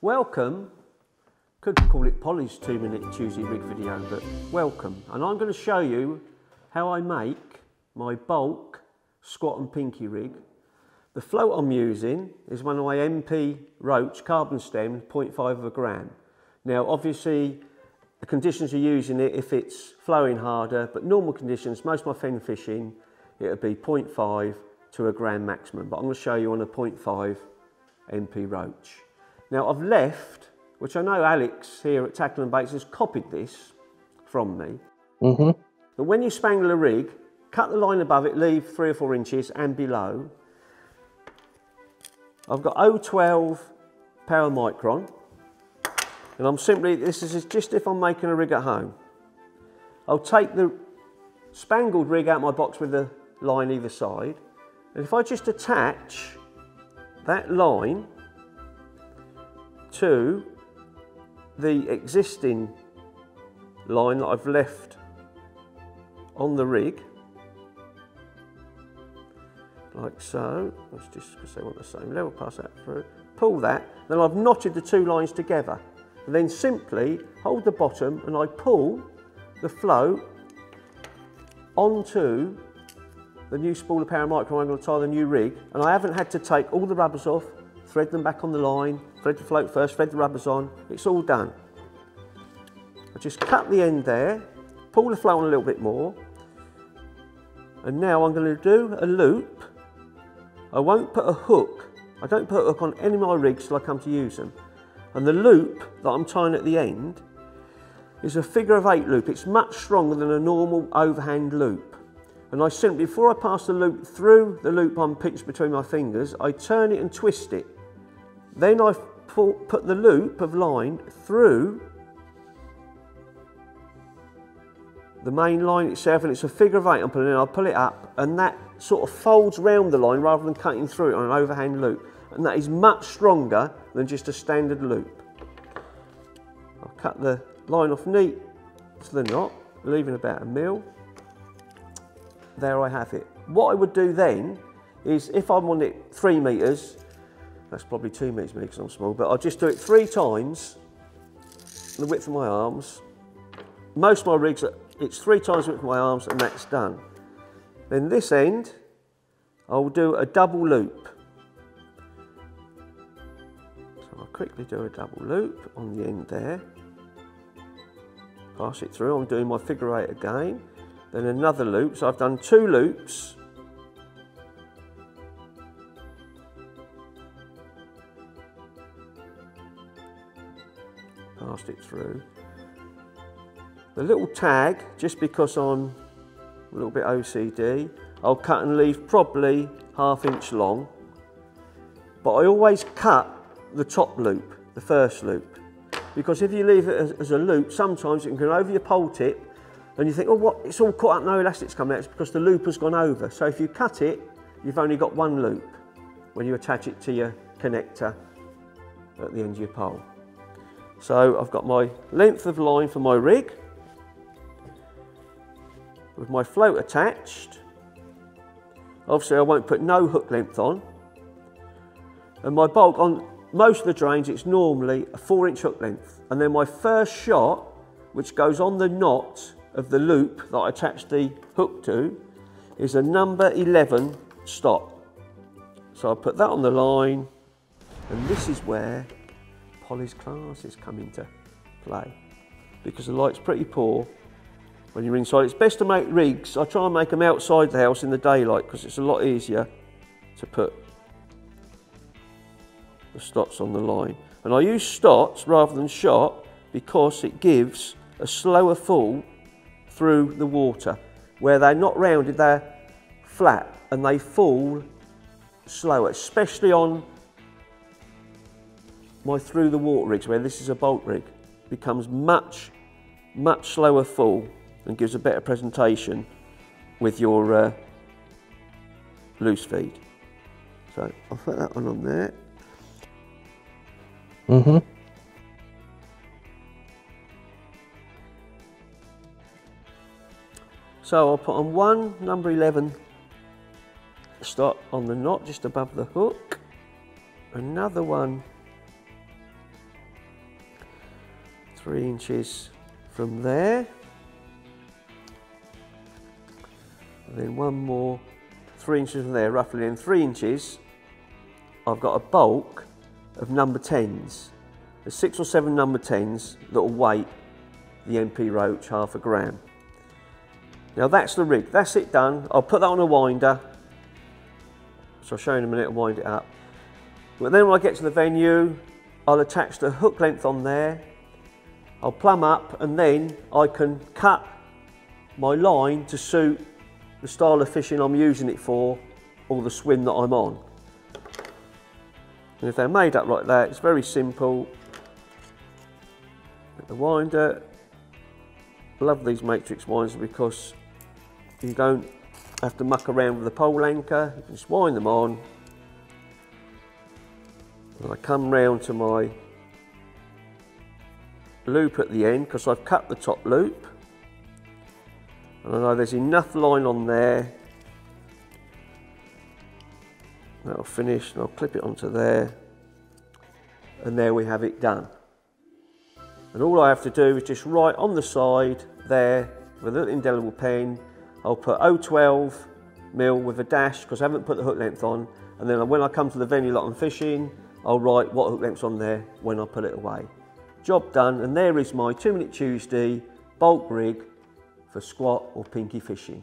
Welcome, could call it Polly's two minute Tuesday rig video, but welcome. And I'm going to show you how I make my bulk squat and pinky rig. The float I'm using is one of my MP Roach carbon stem 0.5 of a gram. Now obviously the conditions you're using it if it's flowing harder, but normal conditions, most of my fen fishing, it'll be 0.5 to a gram maximum, but I'm going to show you on a 0.5 MP Roach. Now I've left, which I know Alex here at Tackle and Bates has copied this from me. Mm-hmm. But when you spangle a rig, cut the line above it, leave three or four inches and below. I've got 012 power micron. And I'm simply, this is just if I'm making a rig at home. I'll take the spangled rig out my box with the line either side. And if I just attach that line to the existing line that I've left on the rig, like so. Let's just because they want the same level, pass that through. Pull that, then I've knotted the two lines together. And then simply hold the bottom and I pull the float onto the new spool power micro I'm going to tie the new rig and I haven't had to take all the rubbers off, thread them back on the line, thread the float first, thread the rubbers on, it's all done. I just cut the end there, pull the float on a little bit more and now I'm going to do a loop. I won't put a hook, I don't put a hook on any of my rigs till I come to use them. And the loop that I'm tying at the end is a figure of eight loop. It's much stronger than a normal overhand loop. And I simply, before I pass the loop through the loop I'm pinched between my fingers, I turn it and twist it. Then I put the loop of line through the main line itself and it's a figure of eight I'm pulling in, I'll pull it up and that sort of folds round the line rather than cutting through it on an overhand loop. And that is much stronger than just a standard loop. I'll cut the line off neat to the knot, leaving about a mil. There I have it. What I would do then is if I'm on it three metres, that's probably two metres me because I'm small, but I'll just do it three times, the width of my arms. Most of my rigs, it's three times the width of my arms and that's done. Then this end, I'll do a double loop. So I'll quickly do a double loop on the end there. Pass it through, I'm doing my figure eight again. Then another loop, so I've done two loops. Passed it through. The little tag, just because I'm a little bit OCD, I'll cut and leave probably half inch long. But I always cut the top loop, the first loop. Because if you leave it as, as a loop, sometimes it can go over your pole tip and you think, oh, what? It's all caught up, no elastic's coming out. It's because the loop has gone over. So if you cut it, you've only got one loop when you attach it to your connector at the end of your pole. So I've got my length of line for my rig with my float attached. Obviously I won't put no hook length on. And my bulk on most of the drains it's normally a four inch hook length. And then my first shot, which goes on the knot of the loop that I attach the hook to, is a number 11 stop. So I put that on the line and this is where Polly's classes come into play because the light's pretty poor when you're inside. It's best to make rigs. I try and make them outside the house in the daylight because it's a lot easier to put the Stotz on the line. And I use Stotz rather than shot because it gives a slower fall through the water. Where they're not rounded, they're flat and they fall slower, especially on my through the water rigs where this is a bolt rig. becomes much, much slower fall and gives a better presentation with your uh, loose feed. So I'll put that one on there. Mm-hmm. So I'll put on one number 11 stop on the knot just above the hook, another one three inches from there. And then one more, three inches from there, roughly in three inches, I've got a bulk of number 10s. There's six or seven number 10s that will weight the MP Roach half a gram. Now that's the rig, that's it done. I'll put that on a winder. So I'll show you in a minute, I'll wind it up. But then when I get to the venue, I'll attach the hook length on there. I'll plumb up and then I can cut my line to suit the style of fishing I'm using it for or the swim that I'm on. And if they're made up like that, it's very simple. The winder, love these matrix winders because you don't have to muck around with the pole anchor, you can just wind them on. And I come round to my loop at the end because I've cut the top loop. And I know there's enough line on there. That'll finish and I'll clip it onto there. And there we have it done. And all I have to do is just write on the side there with an indelible pen. I'll put 012 mil with a dash because I haven't put the hook length on. And then when I come to the venue that I'm fishing, I'll write what hook length's on there when I put it away. Job done, and there is my two minute Tuesday bulk rig for squat or pinky fishing.